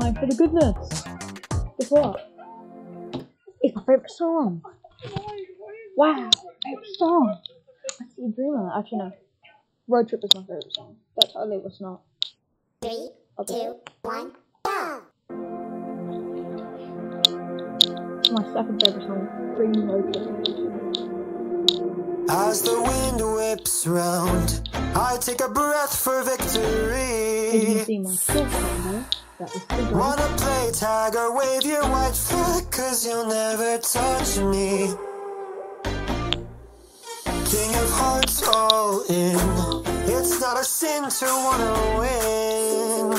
time for the goodness. Guess what? It's my favorite song. Wow, favorite song. I see a dreamer. Actually, no. Road Trip is my favorite song. That totally was not. Three, Okay. two, one, go! My second favorite song. Dream Road Trip. As the wind whips round, I take a breath for As you can victory. see, my short Wanna play or wave your white flag, cause you'll never touch me. King of hearts all in. It's not a sin to wanna win.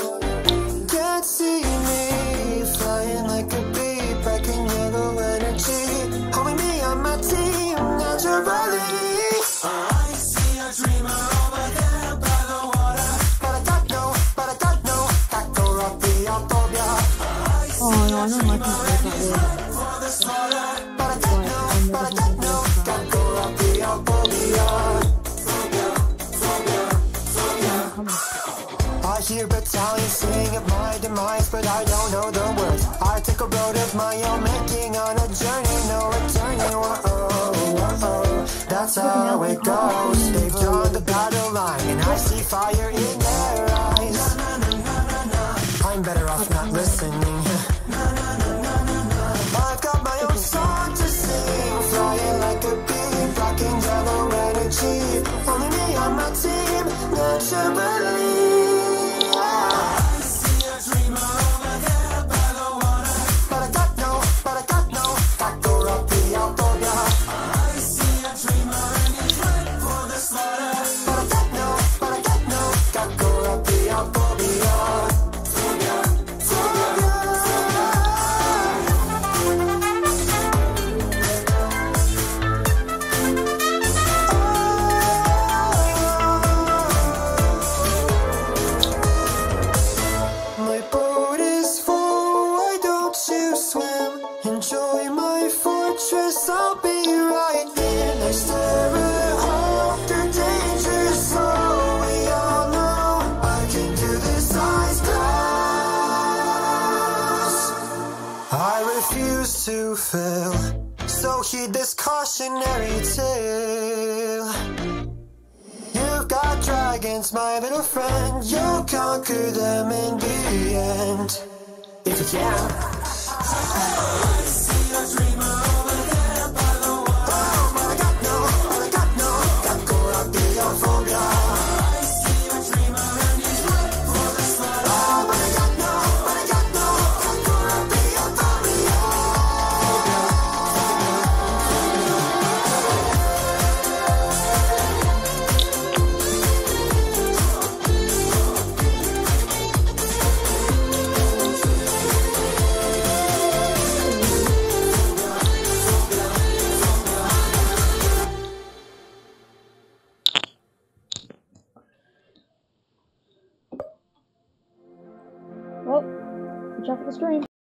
Can't see me flying like a bee, back in yellow energy. Holding me on my team naturally. I I don't I hear battalions sing of my demise, but I don't know the words. I take a road of my own making on a journey, no returning. Whoa, oh, oh, whoa, oh. whoa. That's how it goes. They've drawn the battle line, and I see fire in energy. Only me on my team. But Enjoy my fortress, I'll be right stare at home, they're dangerous, so we all know I can do this eyes closed. I refuse to fail, so heed this cautionary tale. You've got dragons, my little friend. You'll conquer them in the end. If you can. Well, watch out for the stream.